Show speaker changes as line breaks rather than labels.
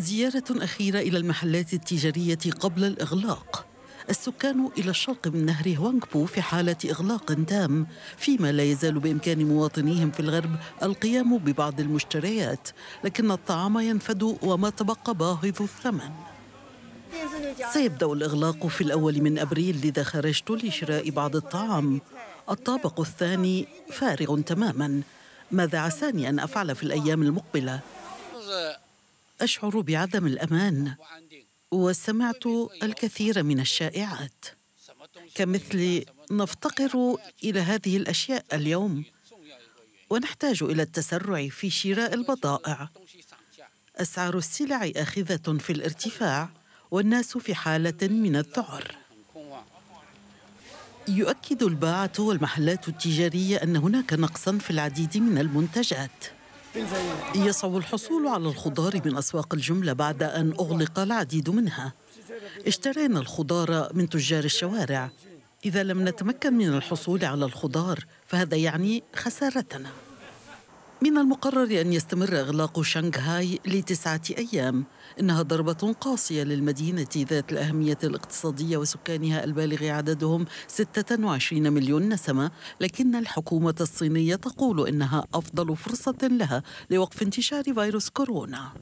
زيارة أخيرة إلى المحلات التجارية قبل الإغلاق. السكان إلى الشرق من نهر هوانغبو في حالة إغلاق تام فيما لا يزال بإمكان مواطنيهم في الغرب القيام ببعض المشتريات لكن الطعام ينفد وما تبقى باهظ الثمن. سيبدأ الإغلاق في الأول من أبريل لذا خرجت لشراء بعض الطعام. الطابق الثاني فارغ تماما. ماذا عساني أن أفعل في الأيام المقبلة؟ أشعر بعدم الأمان وسمعت الكثير من الشائعات. كمثل نفتقر إلى هذه الأشياء اليوم ونحتاج إلى التسرع في شراء البضائع. أسعار السلع آخذة في الارتفاع والناس في حالة من الذعر. يؤكد الباعة والمحلات التجارية أن هناك نقصا في العديد من المنتجات. يصعب الحصول على الخضار من أسواق الجملة بعد أن أغلق العديد منها. اشترينا الخضار من تجار الشوارع. إذا لم نتمكن من الحصول على الخضار فهذا يعني خسارتنا. من المقرر أن يستمر إغلاق شنغهاي لتسعة أيام. إنها ضربة قاسية للمدينة ذات الأهمية الاقتصادية وسكانها البالغ عددهم 26 مليون نسمة. لكن الحكومة الصينية تقول إنها أفضل فرصة لها لوقف انتشار فيروس كورونا.